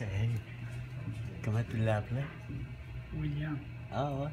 Hey, comment tu l'appelais? William. Ah ouais?